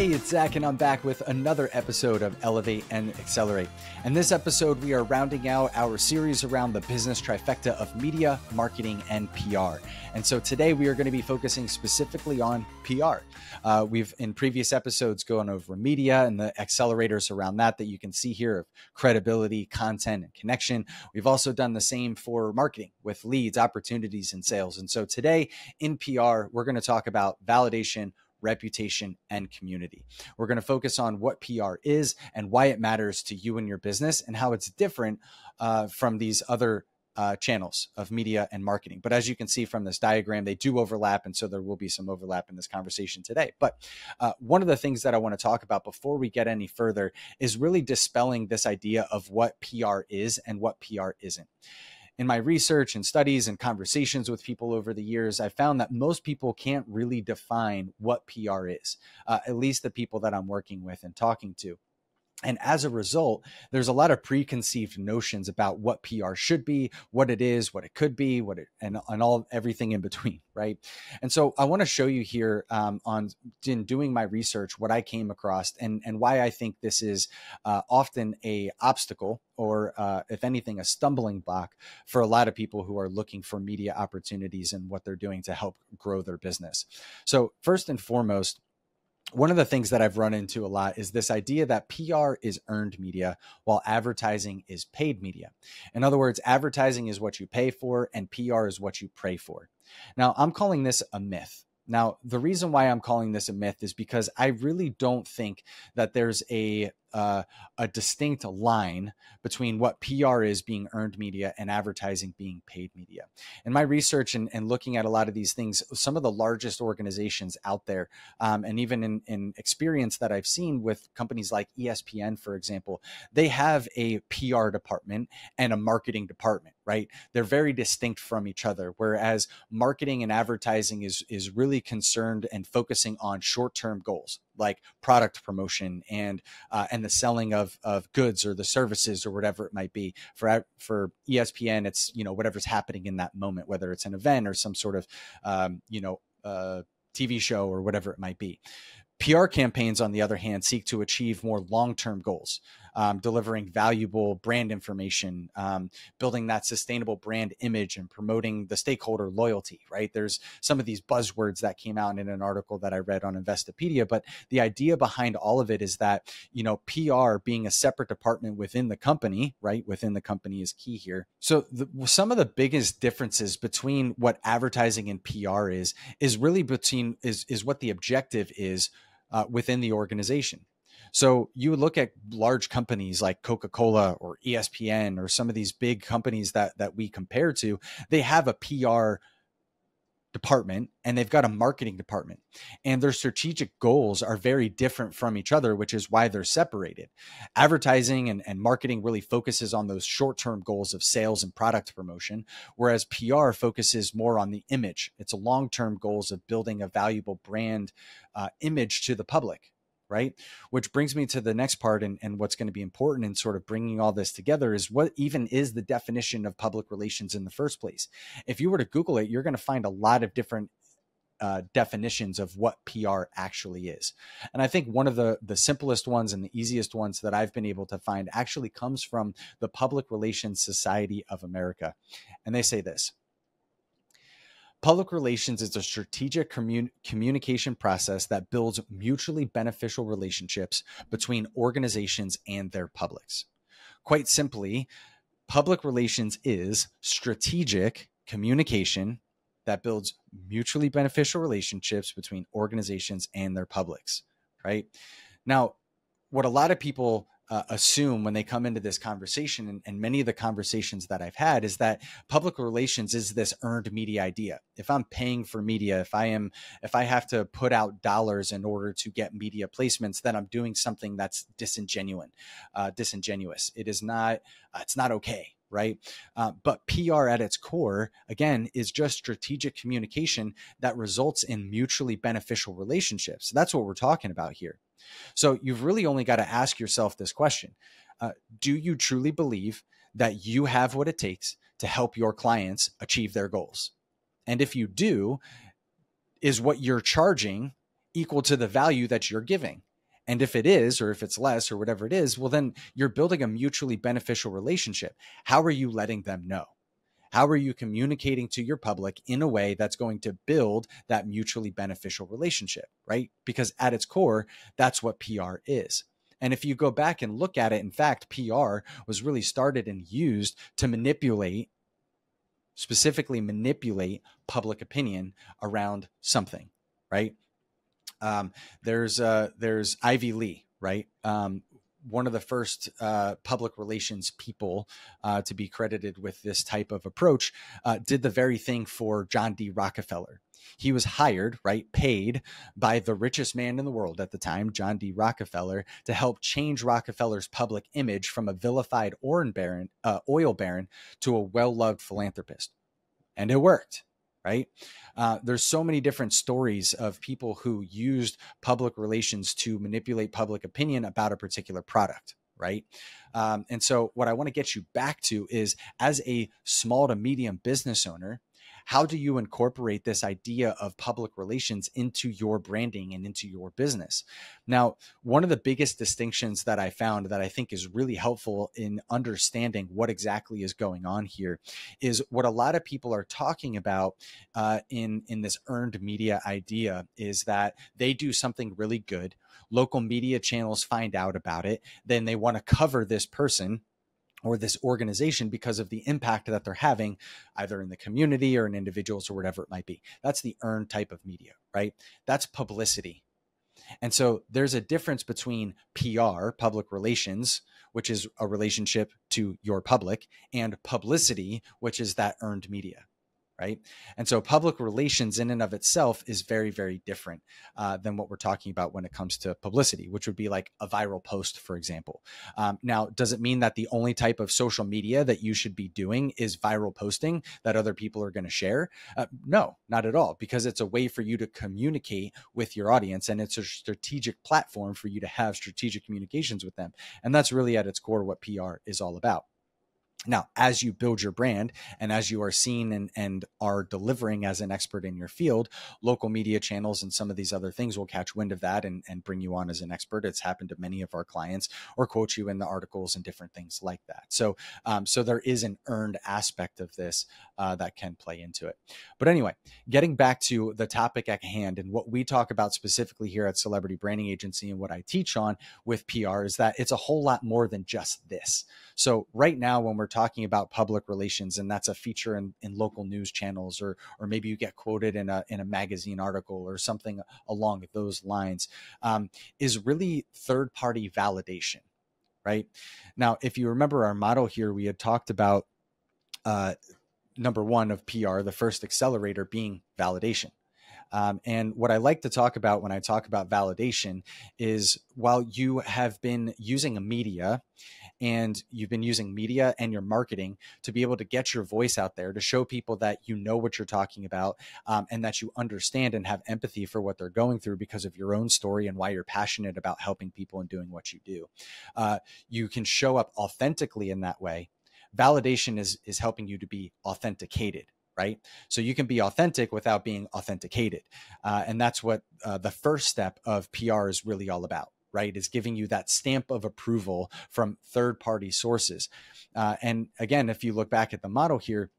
Hey, it's Zack, and I'm back with another episode of Elevate and Accelerate. And this episode, we are rounding out our series around the business trifecta of media, marketing, and PR. And so today we are going to be focusing specifically on PR. Uh, we've in previous episodes gone over media and the accelerators around that that you can see here of credibility, content, and connection. We've also done the same for marketing with leads, opportunities, and sales. And so today in PR, we're going to talk about validation reputation, and community. We're going to focus on what PR is and why it matters to you and your business and how it's different uh, from these other uh, channels of media and marketing. But as you can see from this diagram, they do overlap. And so there will be some overlap in this conversation today. But uh, one of the things that I want to talk about before we get any further is really dispelling this idea of what PR is and what PR isn't in my research and studies and conversations with people over the years, I found that most people can't really define what PR is, uh, at least the people that I'm working with and talking to. And as a result, there's a lot of preconceived notions about what PR should be, what it is, what it could be, what it, and, and all everything in between, right? And so I want to show you here um, on in doing my research what I came across and and why I think this is uh, often a obstacle or uh, if anything a stumbling block for a lot of people who are looking for media opportunities and what they're doing to help grow their business. So first and foremost one of the things that I've run into a lot is this idea that PR is earned media while advertising is paid media. In other words, advertising is what you pay for and PR is what you pray for. Now, I'm calling this a myth. Now, the reason why I'm calling this a myth is because I really don't think that there's a uh, a distinct line between what PR is being earned media and advertising being paid media. In my research and, and looking at a lot of these things, some of the largest organizations out there, um, and even in, in experience that I've seen with companies like ESPN, for example, they have a PR department and a marketing department, right? They're very distinct from each other. Whereas marketing and advertising is is really concerned and focusing on short term goals like product promotion and uh, and the selling of of goods or the services or whatever it might be. For for ESPN, it's you know whatever's happening in that moment, whether it's an event or some sort of um, you know uh, TV show or whatever it might be. PR campaigns, on the other hand, seek to achieve more long term goals um, delivering valuable brand information, um, building that sustainable brand image, and promoting the stakeholder loyalty. Right? There's some of these buzzwords that came out in an article that I read on Investopedia, but the idea behind all of it is that you know PR being a separate department within the company, right? Within the company is key here. So the, some of the biggest differences between what advertising and PR is is really between is is what the objective is uh, within the organization. So you look at large companies like Coca-Cola or ESPN or some of these big companies that that we compare to, they have a PR department and they've got a marketing department. And their strategic goals are very different from each other which is why they're separated. Advertising and, and marketing really focuses on those short-term goals of sales and product promotion whereas pr focuses more on the image. It's a long-term goals of building a valuable brand uh, image to the public right? Which brings me to the next part and, and what's going to be important in sort of bringing all this together is what even is the definition of public relations in the first place? If you were to Google it, you're going to find a lot of different uh, definitions of what PR actually is. And I think one of the the simplest ones and the easiest ones that I've been able to find actually comes from the Public Relations Society of America. And they say this Public relations is a strategic commun- communication process that builds mutually beneficial relationships between organizations and their publics. Quite simply, public relations is strategic communication that builds mutually beneficial relationships between organizations and their publics, right? Now, what a lot of people uh, assume when they come into this conversation and, and, many of the conversations that i've had is that public relations is this earned media idea if i'm paying for media if i am if i have to put out dollars in order to get media placements then i'm doing something that's disingenuous uh, disingenuous it is not uh, it's not okay right? Uh, but PR at its core, again, is just strategic communication that results in mutually beneficial relationships. That's what we're talking about here. So you've really only got to ask yourself this question uh, Do you truly believe that you have what it takes to help your clients achieve their goals? And if you do, is what you're charging equal to the value that you're giving? And if it is, or if it's less, or whatever it is, well, then you're building a mutually beneficial relationship. How are you letting them know? How are you communicating to your public in a way that's going to build that mutually beneficial relationship, right? Because at its core, that's what PR is. And if you go back and look at it, in fact, PR was really started and used to manipulate, specifically manipulate public opinion around something, right? Um, there's uh, there's Ivy Lee, right? Um, one of the first uh, public relations people uh, to be credited with this type of approach, uh, did the very thing for John D. Rockefeller. He was hired, right, paid by the richest man in the world at the time, John D. Rockefeller, to help change Rockefeller's public image from a vilified oil baron, uh, oil baron to a well loved philanthropist. And it worked right? Uh, there's so many different stories of people who used public relations to manipulate public opinion about a particular product, right? Um, and so, what I want to get you back to is as a small to medium business owner, how do you incorporate this idea of public relations into your branding and into your business? Now, one of the biggest distinctions that I found that I think is really helpful in understanding what exactly is going on here is what a lot of people are talking about uh, in in this earned media idea is that they do something really good local media channels find out about it then they want to cover this person or this organization because of the impact that they're having either in the community or in individuals or whatever it might be. That's the earned type of media, right? That's publicity. And so there's a difference between PR, public relations, which is a relationship to your public, and publicity, which is that earned media right? And so public relations in and of itself is very, very different uh, than what we're talking about when it comes to publicity, which would be like a viral post, for example. Um, now, does it mean that the only type of social media that you should be doing is viral posting that other people are going to share? Uh, no, not at all, because it's a way for you to communicate with your audience and it's a strategic platform for you to have strategic communications with them. And that's really at its core what PR is all about. Now, as you build your brand and as you are seen and, and are delivering as an expert in your field, local media channels and some of these other things will catch wind of that and, and bring you on as an expert. It's happened to many of our clients or quote you in the articles and different things like that. So, um, so there is an earned aspect of this uh, that can play into it. But anyway, getting back to the topic at hand and what we talk about specifically here at Celebrity Branding Agency and what I teach on with PR is that it's a whole lot more than just this. So right now, when we're talking about public relations, and that's a feature in, in local news channels, or or maybe you get quoted in a in a magazine article or something along those lines, um, is really third party validation. Right now, if you remember our model here, we had talked about uh, number one of PR, the first accelerator being validation. Um, and what I like to talk about when I talk about validation is while you have been using a media and you've been using media and your marketing to be able to get your voice out there to show people that you know what you're talking about um, and that you understand and have empathy for what they're going through because of your own story and why you're passionate about helping people and doing what you do. Uh, you can show up authentically in that way. Validation is is helping you to be authenticated right? So you can be authentic without being authenticated. Uh, and that's what uh, the first step of PR is really all about right is giving you that stamp of approval from third party sources uh, and again if you look back at the model here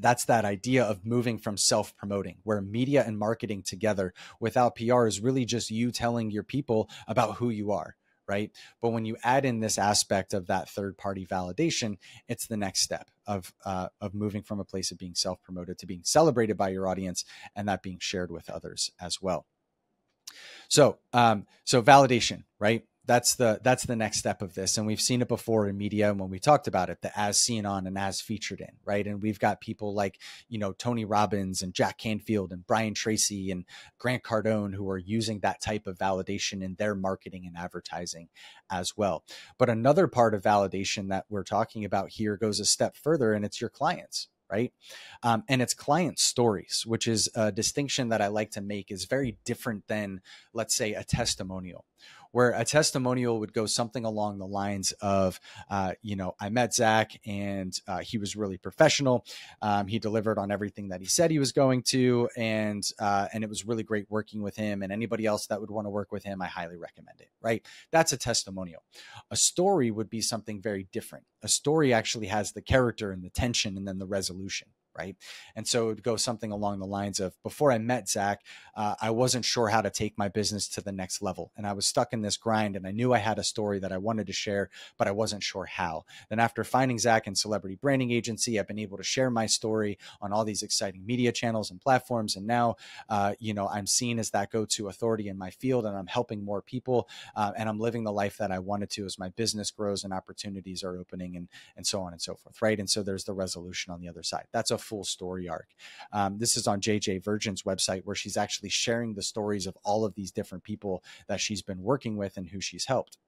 that's that idea of moving from self promoting, where media and marketing together without PR is really just you telling your people about who you are, right? But when you add in this aspect of that third party validation, it's the next step of uh, of moving from a place of being self promoted to being celebrated by your audience and that being shared with others as well. So, um, so validation, right? That's the that's the next step of this, and we've seen it before in media. And when we talked about it, the as seen on and as featured in, right? And we've got people like you know Tony Robbins and Jack Canfield and Brian Tracy and Grant Cardone who are using that type of validation in their marketing and advertising as well. But another part of validation that we're talking about here goes a step further, and it's your clients, right? Um, and it's client stories, which is a distinction that I like to make is very different than, let's say, a testimonial. Where a testimonial would go something along the lines of, uh, you know, I met Zack and uh, he was really professional. Um, he delivered on everything that he said he was going to, and uh, and it was really great working with him. And anybody else that would want to work with him, I highly recommend it. Right? That's a testimonial. A story would be something very different. A story actually has the character and the tension, and then the resolution right? And so it would go something along the lines of before I met Zack, uh, I wasn't sure how to take my business to the next level. And I was stuck in this grind and I knew I had a story that I wanted to share, but I wasn't sure how. Then after finding Zack and Celebrity Branding Agency, I've been able to share my story on all these exciting media channels and platforms. And now, uh, you know, I'm seen as that go to authority in my field and I'm helping more people uh, and I'm living the life that I wanted to as my business grows and opportunities are opening and, and so on and so forth, right? And so there's the resolution on the other side. That's a full story arc. Um, this is on JJ Virgin's website where she's actually sharing the stories of all of these different people that she's been working with and who she's helped.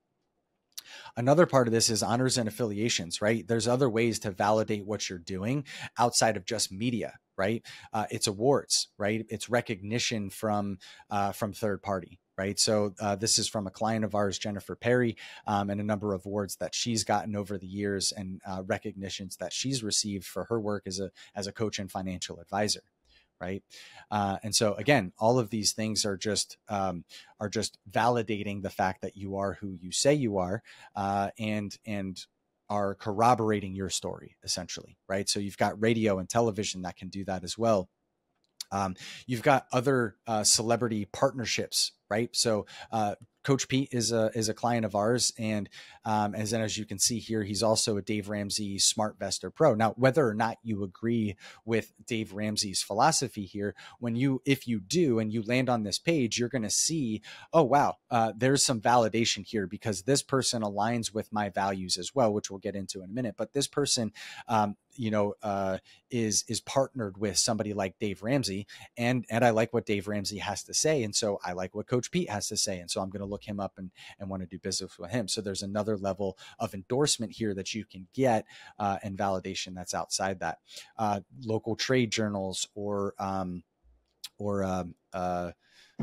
Another part of this is honors and affiliations, right? There's other ways to validate what you're doing outside of just media, right? Uh, it's awards, right? It's recognition from uh, from third party, right? So uh, this is from a client of ours, Jennifer Perry, um, and a number of awards that she's gotten over the years and uh, recognitions that she's received for her work as a as a coach and financial advisor. Right, uh, and so again, all of these things are just um, are just validating the fact that you are who you say you are, uh, and and are corroborating your story essentially. Right, so you've got radio and television that can do that as well. Um, you've got other uh, celebrity partnerships right? So uh, Coach Pete is a is a client of ours, and um, as as you can see here, he's also a Dave Ramsey SmartVestor Pro. Now, whether or not you agree with Dave Ramsey's philosophy here, when you if you do and you land on this page, you're going to see, oh wow, uh, there's some validation here because this person aligns with my values as well, which we'll get into in a minute. But this person, um, you know, uh, is is partnered with somebody like Dave Ramsey, and and I like what Dave Ramsey has to say, and so I like what Coach Pete has to say, and so I'm going to look him up and and want to do business with him. So there's another level of endorsement here that you can get uh, and validation that's outside that. Uh, local trade journals or um, or um,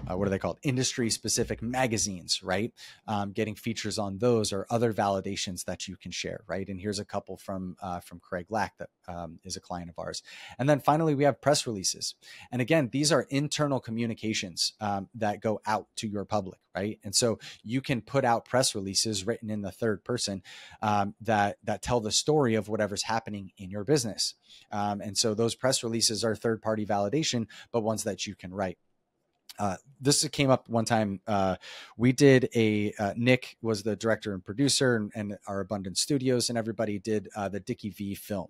uh, what are they called? Industry specific magazines, right? Um, getting features on those or other validations that you can share, right? And here's a couple from uh, from Craig Lack that um, is a client of ours. And then finally, we have press releases. And again, these are internal communications um, that go out to your public, right? And so you can put out press releases written in the third person um, that that tell the story of whatever's happening in your business. Um, and so those press releases are third party validation, but ones that you can write. Uh, this came up one time. Uh, we did a uh, Nick was the director and producer, and, and our Abundant Studios, and everybody did uh, the Dickie V film,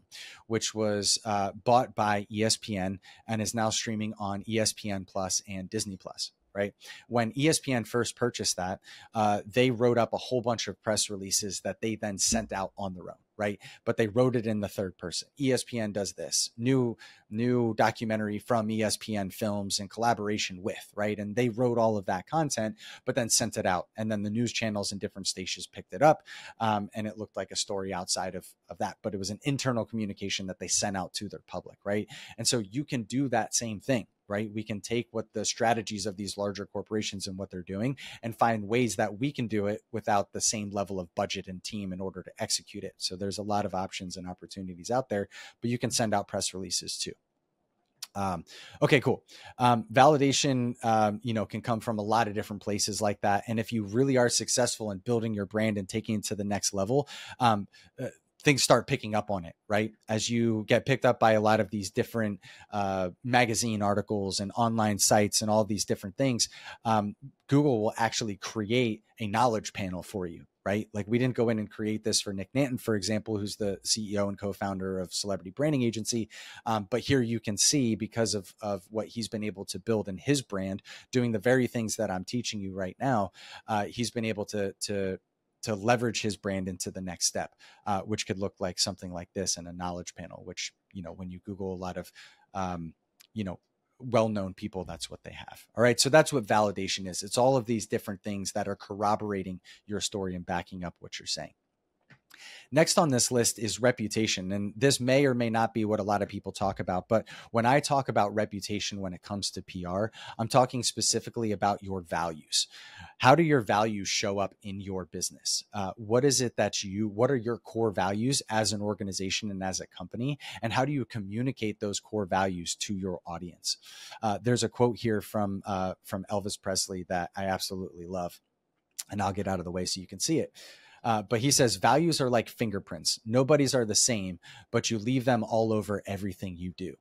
which was uh, bought by ESPN and is now streaming on ESPN Plus and Disney Plus right? When ESPN first purchased that, uh, they wrote up a whole bunch of press releases that they then sent out on their own, right? But they wrote it in the third person. ESPN does this new new documentary from ESPN Films in collaboration with, right? And they wrote all of that content, but then sent it out, and then the news channels and different stations picked it up, um, and it looked like a story outside of of that, but it was an internal communication that they sent out to their public, right? And so you can do that same thing right? We can take what the strategies of these larger corporations and what they're doing and find ways that we can do it without the same level of budget and team in order to execute it. So there's a lot of options and opportunities out there, but you can send out press releases too. Um, okay, cool. Um, validation, um, you know, can come from a lot of different places like that. And if you really are successful in building your brand and taking it to the next level, um, uh, things start picking up on it, right? As you get picked up by a lot of these different uh, magazine articles and online sites and all these different things, um, Google will actually create a knowledge panel for you, right? Like we didn't go in and create this for Nick Nanton, for example, who's the CEO and co-founder of Celebrity Branding Agency. Um, but here you can see because of of what he's been able to build in his brand, doing the very things that I'm teaching you right now, uh, he's been able to to to leverage his brand into the next step, uh, which could look like something like this and a knowledge panel. Which you know, when you Google a lot of, um, you know, well-known people, that's what they have. All right, so that's what validation is. It's all of these different things that are corroborating your story and backing up what you're saying. Next on this list is reputation. And this may or may not be what a lot of people talk about. But when I talk about reputation when it comes to PR, I'm talking specifically about your values. How do your values show up in your business? Uh, what is it that you, what are your core values as an organization and as a company? And how do you communicate those core values to your audience? Uh, there's a quote here from, uh, from Elvis Presley that I absolutely love. And I'll get out of the way so you can see it. Uh, but he says values are like fingerprints. Nobody's are the same, but you leave them all over everything you do.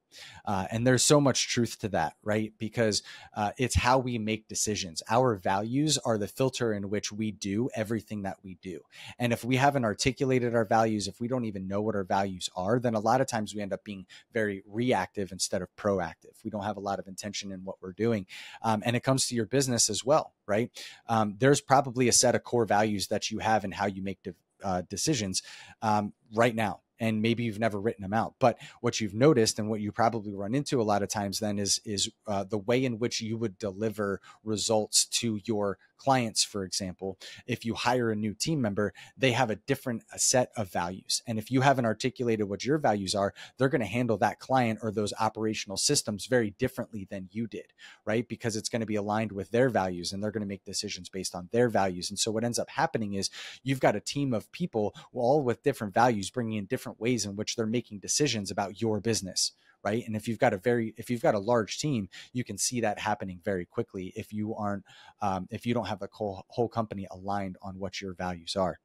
Uh, and there's so much truth to that, right? Because uh, it's how we make decisions. Our values are the filter in which we do everything that we do. And if we haven't articulated our values, if we don't even know what our values are, then a lot of times we end up being very reactive instead of proactive. We don't have a lot of intention in what we're doing. Um, and it comes to your business as well, right? Um, there's probably a set of core values that you have and how you make de- uh, decisions um, right now and maybe you've never written them out but what you've noticed and what you probably run into a lot of times then is is uh, the way in which you would deliver results to your clients for example if you hire a new team member they have a different set of values. And if you haven't articulated what your values are they're going to handle that client or those operational systems very differently than you did right? Because it's going to be aligned with their values and they're going to make decisions based on their values. And so what ends up happening is you've got a team of people all with different values bringing in different ways in which they're making decisions about your business right and if you've got a very if you've got a large team you can see that happening very quickly if you aren't um, if you don't have the whole, whole company aligned on what your values are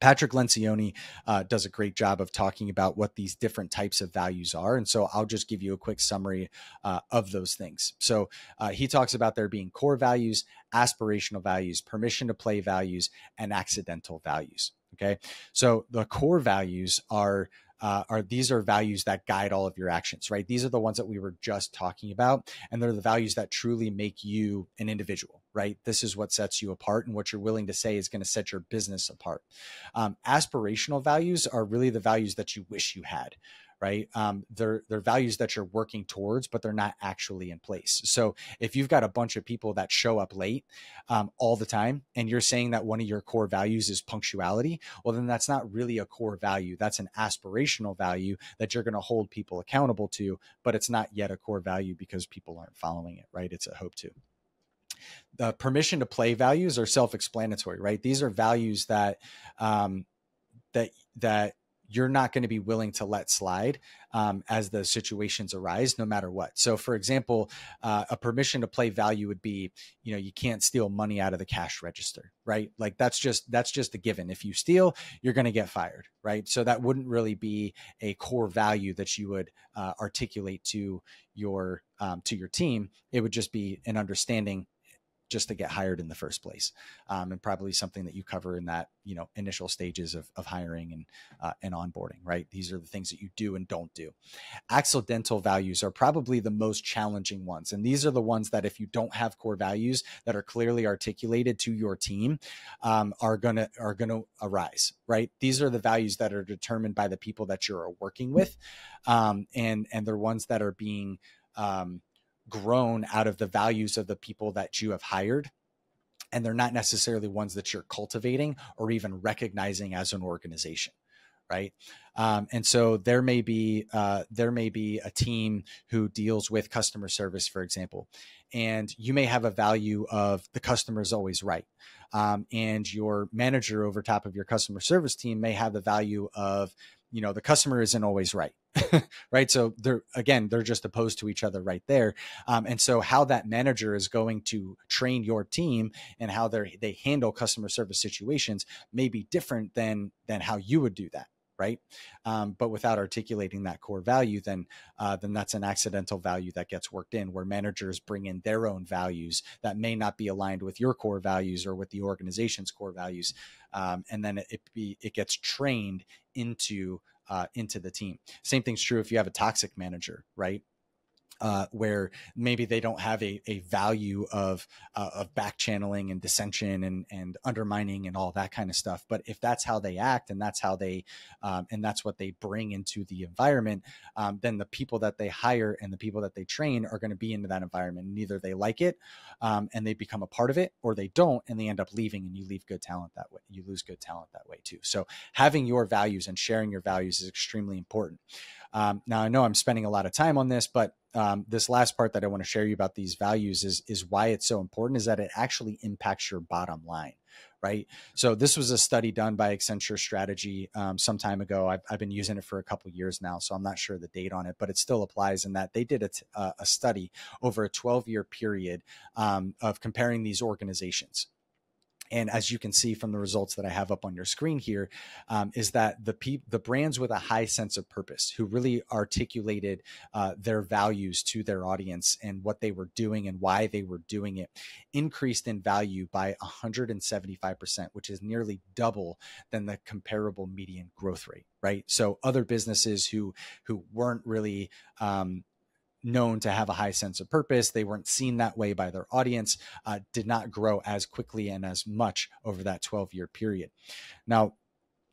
Patrick Lencioni uh, does a great job of talking about what these different types of values are. And so I'll just give you a quick summary uh, of those things. So uh, he talks about there being core values, aspirational values, permission to play values, and accidental values. Okay. So the core values are uh, are these are values that guide all of your actions, right? These are the ones that we were just talking about, and they're the values that truly make you an individual, right? This is what sets you apart, and what you're willing to say is going to set your business apart. Um, aspirational values are really the values that you wish you had, right? Um, they're they're values that you're working towards, but they're not actually in place. So if you've got a bunch of people that show up late um, all the time, and you're saying that one of your core values is punctuality, well, then that's not really a core value. That's an aspirational value that you're going to hold people accountable to, but it's not yet a core value because people aren't following it, right? It's a hope to the permission to play values are self-explanatory, right? These are values that um, that that you're not going to be willing to let slide um, as the situations arise, no matter what. So, for example, uh, a permission to play value would be, you know, you can't steal money out of the cash register, right? Like that's just that's just a given. If you steal, you're going to get fired, right? So that wouldn't really be a core value that you would uh, articulate to your um, to your team. It would just be an understanding just to get hired in the first place, um, and probably something that you cover in that you know initial stages of, of hiring and uh, and onboarding. Right, these are the things that you do and don't do. Accidental values are probably the most challenging ones, and these are the ones that if you don't have core values that are clearly articulated to your team, um, are gonna are gonna arise. Right, these are the values that are determined by the people that you're working with, um, and and they're ones that are being um, grown out of the values of the people that you have hired and they're not necessarily ones that you're cultivating or even recognizing as an organization right? Um, and so there may be uh, there may be a team who deals with customer service for example and you may have a value of the customer is always right. Um, and your manager over top of your customer service team may have the value of you know the customer isn't always right right? So they're again they're just opposed to each other right there. Um, and so how that manager is going to train your team and how they they handle customer service situations may be different than than how you would do that right? Um, but without articulating that core value, then uh, then that's an accidental value that gets worked in, where managers bring in their own values that may not be aligned with your core values or with the organization's core values, um, and then it, be it gets trained into uh, into the team. Same thing's true if you have a toxic manager, right? Uh, where maybe they don't have a, a value of uh, of back channeling and dissension and and undermining and all that kind of stuff. But if that's how they act and that's how they um, and that's what they bring into the environment, um, then the people that they hire and the people that they train are going to be into that environment. And either they like it um, and they become a part of it, or they don't and they end up leaving, and you leave good talent that way. You lose good talent that way too. So having your values and sharing your values is extremely important. Um, now I know I'm spending a lot of time on this, but um, this last part that I want to share you about these values is is why it's so important is that it actually impacts your bottom line right? So this was a study done by Accenture Strategy um, some time ago. I've, I've, been using it for a couple years now, so I'm not sure the date on it, but it still applies in that they did a, uh, a study over a 12 year period um, of comparing these organizations, and as you can see from the results that I have up on your screen here, um, is that the pe- the brands with a high sense of purpose, who really articulated uh, their values to their audience and what they were doing and why they were doing it, increased in value by 175%, which is nearly double than the comparable median growth rate. Right. So other businesses who who weren't really um, known to have a high sense of purpose. They weren't seen that way by their audience, uh, did not grow as quickly and as much over that 12 year period. Now,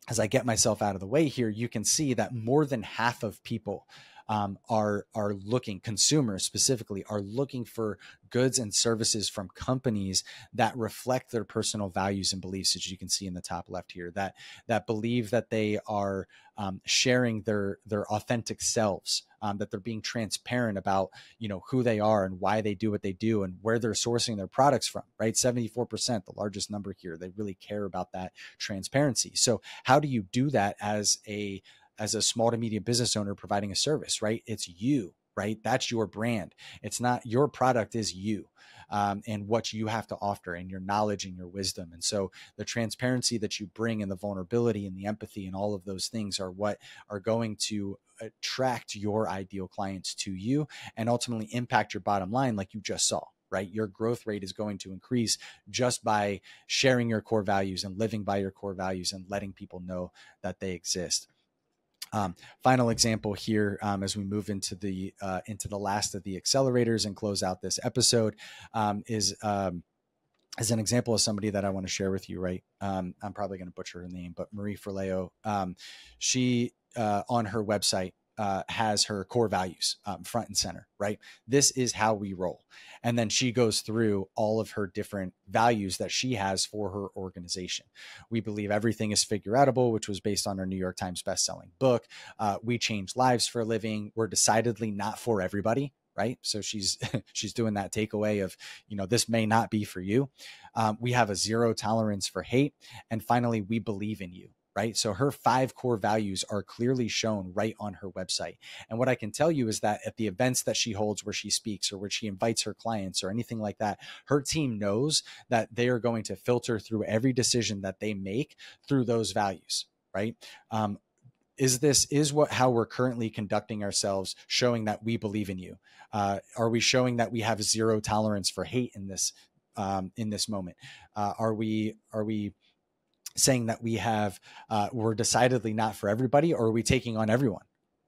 as I get myself out of the way here, you can see that more than half of people um, are are looking consumers specifically are looking for goods and services from companies that reflect their personal values and beliefs as you can see in the top left here that that believe that they are um, sharing their their authentic selves um, that they're being transparent about you know who they are and why they do what they do and where they're sourcing their products from right? 74% the largest number here they really care about that transparency. So how do you do that as a as a small to medium business owner providing a service, right? It's you, right? That's your brand. It's not your product is you. Um, and what you have to offer and your knowledge and your wisdom. And so the transparency that you bring and the vulnerability and the empathy and all of those things are what are going to attract your ideal clients to you and ultimately impact your bottom line, like you just saw right? Your growth rate is going to increase just by sharing your core values and living by your core values and letting people know that they exist. Um, final example here um, as we move into the uh, into the last of the accelerators and close out this episode um, is um, as an example of somebody that I want to share with you. Right, um, I'm probably going to butcher her name, but Marie Forleo. Um, she uh, on her website uh, has her core values um, front and center, right? This is how we roll. And then she goes through all of her different values that she has for her organization. We believe everything is figure outable, which was based on her New York Times best-selling book. Uh, we change lives for a living. We're decidedly not for everybody, right so she's she's doing that takeaway of you know this may not be for you um, we have a zero tolerance for hate and finally we believe in you right? So her five core values are clearly shown right on her website. And what I can tell you is that at the events that she holds where she speaks or where she invites her clients or anything like that, her team knows that they are going to filter through every decision that they make through those values, right? Um, is this is what how we're currently conducting ourselves showing that we believe in you uh, are we showing that we have zero tolerance for hate in this um, in this moment uh, are we are we saying that we have uh, we're decidedly not for everybody or are we taking on everyone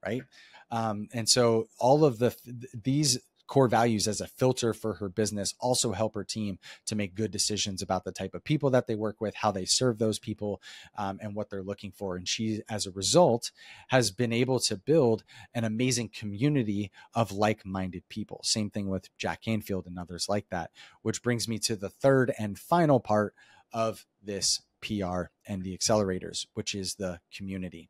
right? Um, and so all of the these core values as a filter for her business also help her team to make good decisions about the type of people that they work with how they serve those people um, and what they're looking for. And she as a result has been able to build an amazing community of like-minded people. Same thing with jack canfield and others like that which brings me to the third and final part of this PR and the accelerators, which is the community.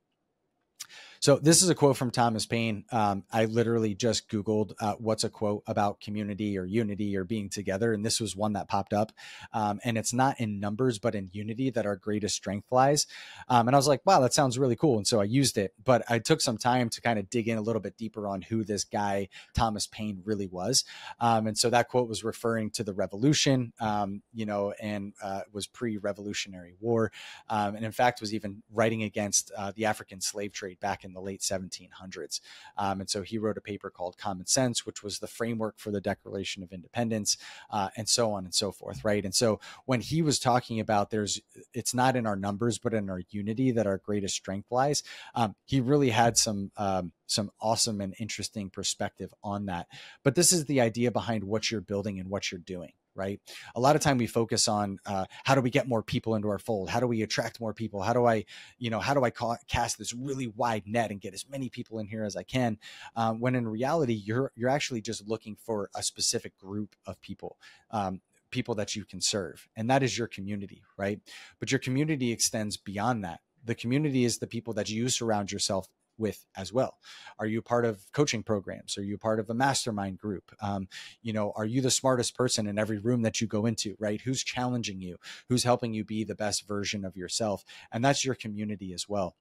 So this is a quote from Thomas Paine. Um, I literally just Googled uh, what's a quote about community or unity or being together, and this was one that popped up. Um, and it's not in numbers, but in unity that our greatest strength lies. Um, and I was like, wow, that sounds really cool. And so I used it, but I took some time to kind of dig in a little bit deeper on who this guy Thomas Paine really was. Um, and so that quote was referring to the revolution, um, you know, and uh, was pre-Revolutionary War, um, and in fact was even writing against uh, the African slave trade back in the late 1700s. Um, and so he wrote a paper called Common Sense, which was the framework for the Declaration of Independence, uh, and so on and so forth, right? And so when he was talking about there's, it's not in our numbers, but in our unity that our greatest strength lies, um, he really had some um, some awesome and interesting perspective on that. But this is the idea behind what you're building and what you're doing right? A lot of time we focus on uh, how do we get more people into our fold? How do we attract more people? How do i you know how do i ca- cast this really wide net and get as many people in here as i can? Um, when in reality you're you're actually just looking for a specific group of people um, people that you can serve and that is your community right? But your community extends beyond that. The community is the people that you surround yourself with as well. Are you part of coaching programs? Are you part of a mastermind group? Um, you know are you the smartest person in every room that you go into right? Who's challenging you? Who's helping you be the best version of yourself? And that's your community as well.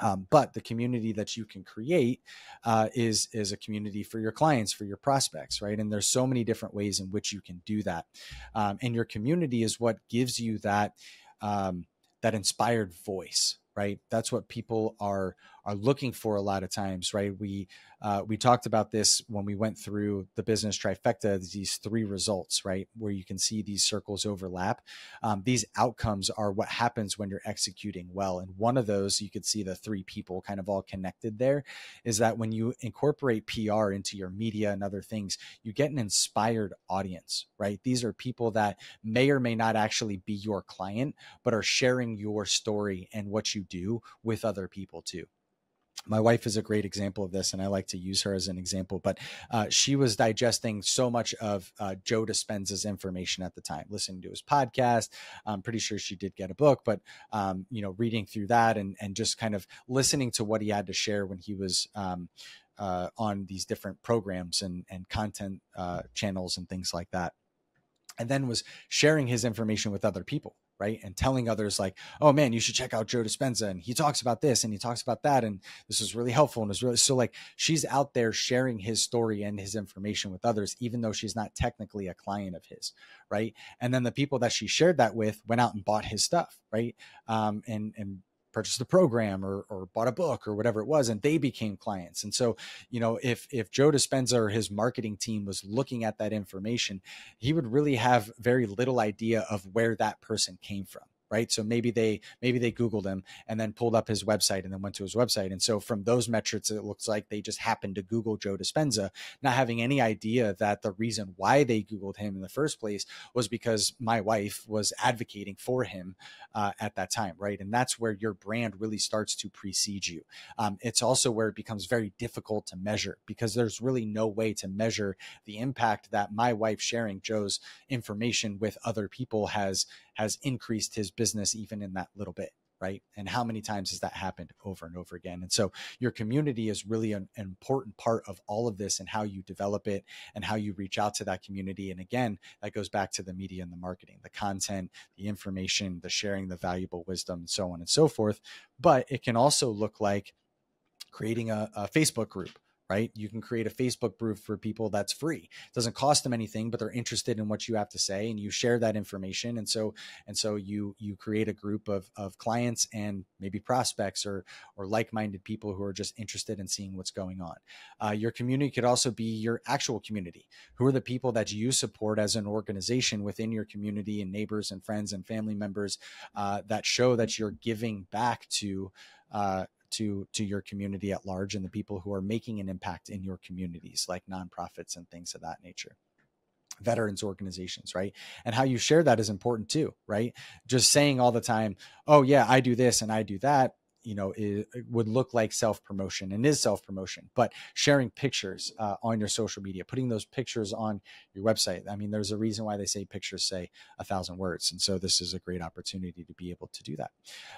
Um, but the community that you can create uh, is is a community for your clients, for your prospects, right? And there's so many different ways in which you can do that. Um, and your community is what gives you that um, that inspired voice, right? That's what people are are looking for a lot of times, right? We uh, we talked about this when we went through the business trifecta. These three results, right, where you can see these circles overlap. Um, these outcomes are what happens when you're executing well, and one of those you could see the three people kind of all connected. There is that when you incorporate PR into your media and other things, you get an inspired audience, right? These are people that may or may not actually be your client, but are sharing your story and what you do with other people too my wife is a great example of this and i like to use her as an example but uh, she was digesting so much of uh, joe dispenza's information at the time listening to his podcast. I'm pretty sure she did get a book but um, you know reading through that and, and just kind of listening to what he had to share when he was um, uh, on these different programs and, and content uh, channels and things like that. And then was sharing his information with other people right? And telling others like, oh man, you should check out Joe Dispenza and he talks about this and he talks about that and this is really helpful and it's really so like she's out there sharing his story and his information with others, even though she's not technically a client of his, right? And then the people that she shared that with went out and bought his stuff, right? Um, and and purchased a program or, or bought a book or whatever it was and they became clients. And so you know if if joe dispenza or his marketing team was looking at that information he would really have very little idea of where that person came from right? So maybe they maybe they googled him and then pulled up his website and then went to his website. And so from those metrics it looks like they just happened to google joe dispenza not having any idea that the reason why they googled him in the first place was because my wife was advocating for him uh, at that time right? And that's where your brand really starts to precede you. Um, it's also where it becomes very difficult to measure because there's really no way to measure the impact that my wife sharing joe's information with other people has has increased his business even in that little bit right? And how many times has that happened over and over again? And so your community is really an, an, important part of all of this and how you develop it and how you reach out to that community. And again that goes back to the media and the marketing the content the information the sharing the valuable wisdom and so on and so forth. But it can also look like creating a, a facebook group right? You can create a Facebook group for people that's free. It doesn't cost them anything, but they're interested in what you have to say and you share that information. And so and so you you create a group of of clients and maybe prospects or or like-minded people who are just interested in seeing what's going on. Uh, your community could also be your actual community. Who are the people that you support as an organization within your community and neighbors and friends and family members uh, that show that you're giving back to uh, to to your community at large and the people who are making an impact in your communities like nonprofits and things of that nature. Veterans organizations right? And how you share that is important too right? Just saying all the time oh yeah i do this and i do that you know it, would look like self promotion and is self promotion but sharing pictures uh, on your social media putting those pictures on your website. I mean there's a reason why they say pictures say a thousand words and so this is a great opportunity to be able to do that.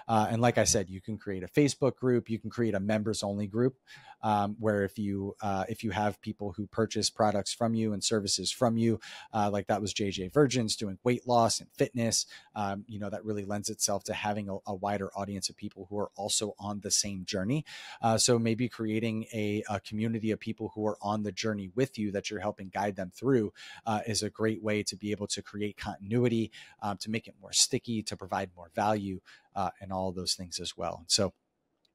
Uh, and like i said you can create a facebook group you can create a members only group um, where if you uh, if you have people who purchase products from you and services from you uh, like that was jj virgins doing weight loss and fitness um, you know that really lends itself to having a, a wider audience of people who are also also on the same journey. Uh, so maybe creating a, a, community of people who are on the journey with you that you're helping guide them through uh, is a great way to be able to create continuity, um, to make it more sticky, to provide more value, uh, and all those things as well. So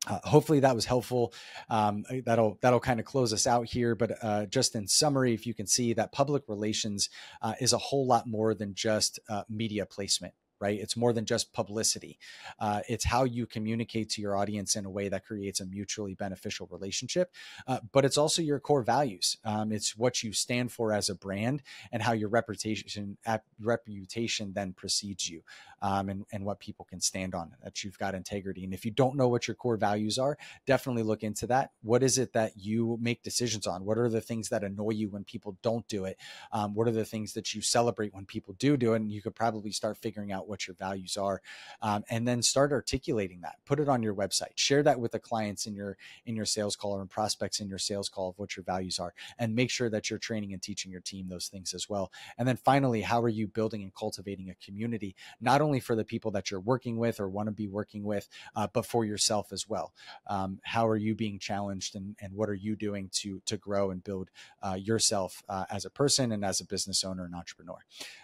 uh, hopefully that was helpful. Um, that'll that'll kind of close us out here. But uh, just in summary, if you can see that public relations uh, is a whole lot more than just uh, media placement right? It's more than just publicity. Uh, it's how you communicate to your audience in a way that creates a mutually beneficial relationship. Uh, but it's also your core values. Um, it's what you stand for as a brand and how your reputation reputation then precedes you, um, and and what people can stand on. That you've got integrity. And if you don't know what your core values are, definitely look into that. What is it that you make decisions on? What are the things that annoy you when people don't do it? Um, what are the things that you celebrate when people do do it? And you could probably start figuring out what your values are, um, and then start articulating that. Put it on your website. Share that with the clients in your in your sales call or in prospects in your sales call of what your values are, and make sure that you're training and teaching your team those things as well. And then finally, how are you building and cultivating a community, not only for the people that you're working with or want to be working with, uh, but for yourself as well. Um, how are you being challenged, and, and what are you doing to to grow and build uh, yourself uh, as a person and as a business owner and entrepreneur?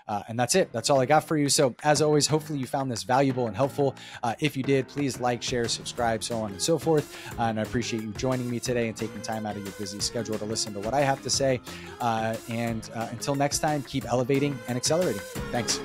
Uh, and that's it. That's all I got for you. So as always, hopefully you found this valuable and helpful. Uh, if you did, please like, share, subscribe, so on and so forth. Uh, and I appreciate you joining me today and taking time out of your busy schedule to listen to what I have to say. And until next time, keep elevating and accelerating. Thanks.